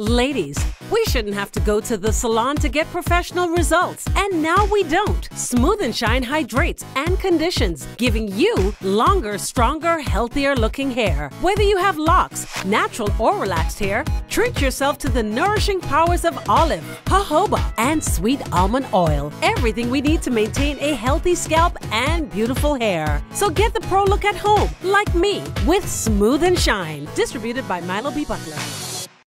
Ladies, we shouldn't have to go to the salon to get professional results, and now we don't. Smooth and Shine hydrates and conditions, giving you longer, stronger, healthier looking hair. Whether you have locks, natural or relaxed hair, treat yourself to the nourishing powers of olive, jojoba, and sweet almond oil. Everything we need to maintain a healthy scalp and beautiful hair. So get the pro look at home, like me, with Smooth and Shine. Distributed by Milo B. Butler.